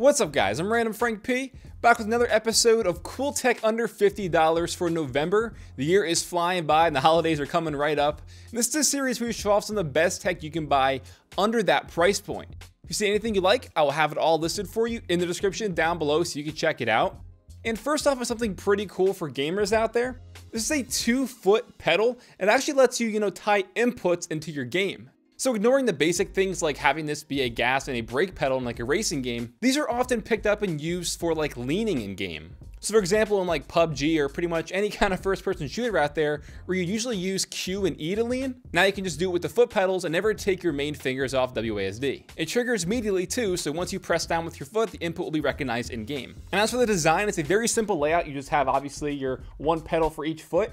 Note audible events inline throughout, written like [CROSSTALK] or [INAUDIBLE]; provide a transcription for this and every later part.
What's up guys, I'm Random Frank P, back with another episode of Cool Tech under $50 for November. The year is flying by and the holidays are coming right up. And this is a series where we show off some of the best tech you can buy under that price point. If you see anything you like, I will have it all listed for you in the description down below so you can check it out. And first off is something pretty cool for gamers out there. This is a two foot pedal and actually lets you, you know, tie inputs into your game. So ignoring the basic things like having this be a gas and a brake pedal in like a racing game, these are often picked up and used for like leaning in game. So for example, in like PUBG or pretty much any [LAUGHS] kind of first person shooter out there where you usually use Q and E to lean, now you can just do it with the foot pedals and never take your main fingers off WASD. It triggers immediately too, so once you press down with your foot, the input will be recognized in game. And as for the design, it's a very simple layout. You just have obviously your one pedal for each foot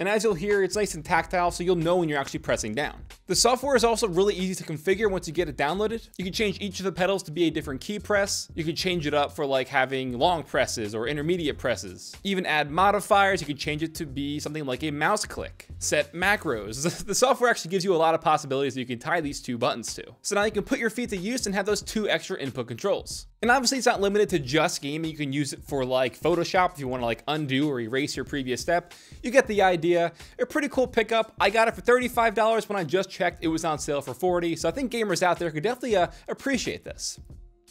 and as you'll hear, it's nice and tactile, so you'll know when you're actually pressing down. The software is also really easy to configure once you get it downloaded. You can change each of the pedals to be a different key press. You can change it up for like having long presses or intermediate presses. Even add modifiers, you can change it to be something like a mouse click. Set macros. [LAUGHS] The software actually gives you a lot of possibilities that you can tie these two buttons to. So now you can put your feet to use and have those two extra input controls. And obviously it's not limited to just gaming. You can use it for like Photoshop if you want to like undo or erase your previous step. You get the idea. A pretty cool pickup. I got it for $35 when I just checked. It was on sale for 40. So I think gamers out there could definitely uh, appreciate this.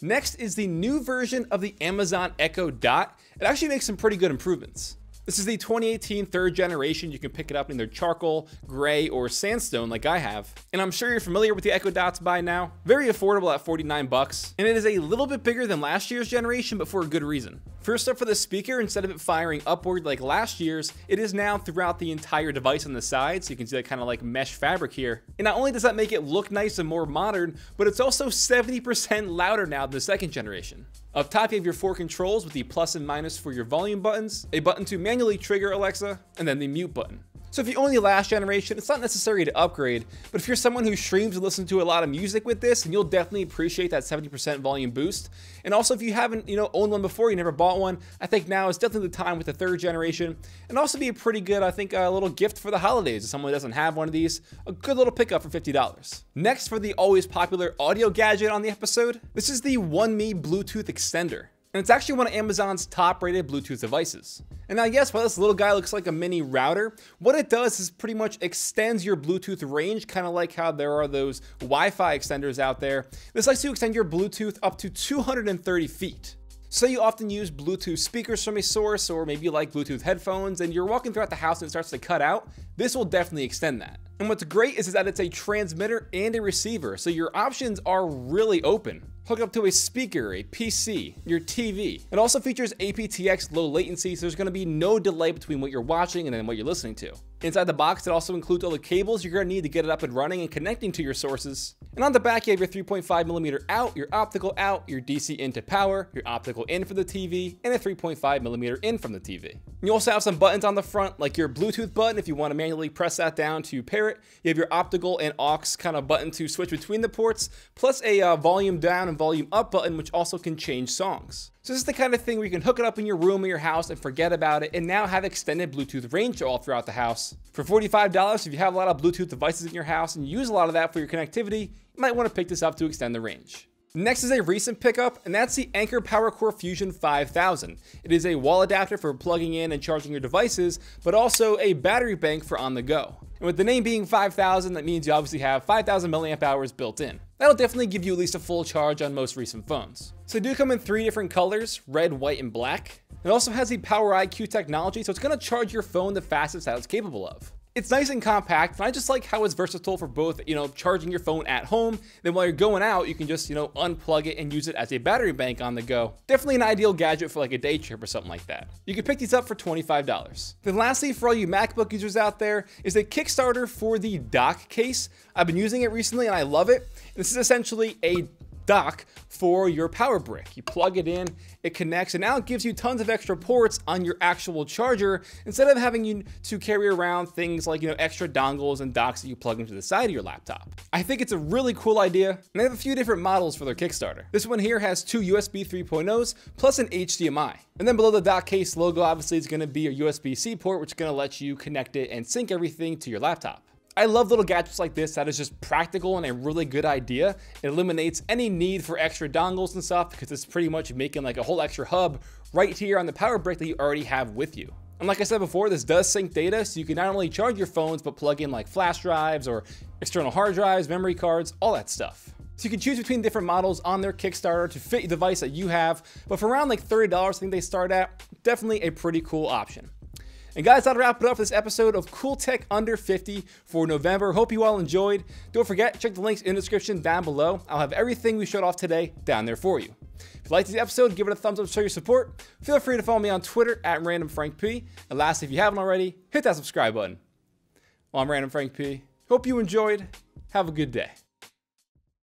Next is the new version of the Amazon Echo Dot. It actually makes some pretty good improvements. This is the 2018 third generation. You can pick it up in either charcoal, gray, or sandstone like I have. And I'm sure you're familiar with the Echo Dots by now. Very affordable at 49 bucks. And it is a little bit bigger than last year's generation, but for a good reason. First up for the speaker, instead of it firing upward like last year's, it is now throughout the entire device on the side. So you can see that kind of like mesh fabric here. And not only does that make it look nice and more modern, but it's also 70% louder now than the second generation. Up top, you have your four controls with the plus and minus for your volume buttons, a button to manually trigger Alexa, and then the mute button. So if you own the last generation, it's not necessary to upgrade, but if you're someone who streams and listens to a lot of music with this, and you'll definitely appreciate that 70% volume boost. And also if you haven't, you know, owned one before, you never bought one, I think now is definitely the time with the third generation. And also be a pretty good, I think, a uh, little gift for the holidays. If someone doesn't have one of these, a good little pickup for $50. Next for the always popular audio gadget on the episode, this is the 1Mii Bluetooth extender and it's actually one of Amazon's top rated Bluetooth devices. And now yes, while this little guy looks like a mini router, what it does is pretty much extends your Bluetooth range, kind of like how there are those Wi-Fi extenders out there. This lets you extend your Bluetooth up to 230 feet. So you often use Bluetooth speakers from a source, or maybe you like Bluetooth headphones, and you're walking throughout the house and it starts to cut out, this will definitely extend that. And what's great is, is that it's a transmitter and a receiver, so your options are really open hook up to a speaker, a PC, your TV. It also features aptX low latency, so there's gonna be no delay between what you're watching and then what you're listening to. Inside the box, it also includes all the cables you're gonna need to get it up and running and connecting to your sources. And on the back, you have your 3.5 millimeter out, your optical out, your DC in to power, your optical in for the TV, and a 3.5 millimeter in from the TV. You also have some buttons on the front, like your Bluetooth button if you want to manually press that down to pair it. You have your optical and aux kind of button to switch between the ports, plus a uh, volume down and volume up button, which also can change songs. So this is the kind of thing where you can hook it up in your room or your house and forget about it and now have extended Bluetooth range all throughout the house. For $45, if you have a lot of Bluetooth devices in your house and use a lot of that for your connectivity, you might want to pick this up to extend the range. Next is a recent pickup, and that's the Anker PowerCore Fusion 5000. It is a wall adapter for plugging in and charging your devices, but also a battery bank for on the go. And with the name being 5000, that means you obviously have 5000 milliamp hours built in. That'll definitely give you at least a full charge on most recent phones. So they do come in three different colors, red, white, and black. It also has the Power IQ technology, so it's gonna charge your phone the fastest that it's capable of. It's nice and compact, and I just like how it's versatile for both, you know, charging your phone at home, then while you're going out, you can just, you know, unplug it and use it as a battery bank on the go. Definitely an ideal gadget for like a day trip or something like that. You can pick these up for $25. Then lastly, for all you MacBook users out there, is a Kickstarter for the Dockcase. I've been using it recently and I love it. This is essentially a dock for your power brick. You plug it in, it connects, and now it gives you tons of extra ports on your actual charger instead of having you to carry around things like, you know, extra dongles and docks that you plug into the side of your laptop. I think it's a really cool idea, and they have a few different models for their Kickstarter. This one here has two USB 3.0s plus an HDMI. And then below the Dockcase logo, obviously, is going to be your USB-C port, which is going to let you connect it and sync everything to your laptop. I love little gadgets like this that is just practical and a really good idea. It eliminates any need for extra dongles and stuff because it's pretty much making like a whole extra hub right here on the power brick that you already have with you. And like I said before, this does sync data, so you can not only charge your phones, but plug in like flash drives or external hard drives, memory cards, all that stuff. So you can choose between different models on their Kickstarter to fit the device that you have, but for around like $30, I think they start at, definitely a pretty cool option. And guys, that'll wrap it up for this episode of Cool Tech Under 50 for November. Hope you all enjoyed. Don't forget, check the links in the description down below. I'll have everything we showed off today down there for you. If you liked this episode, give it a thumbs up to show your support. Feel free to follow me on Twitter at RandomFrankP. And lastly, if you haven't already, hit that subscribe button. Well, I'm Random Frank P. Hope you enjoyed. Have a good day.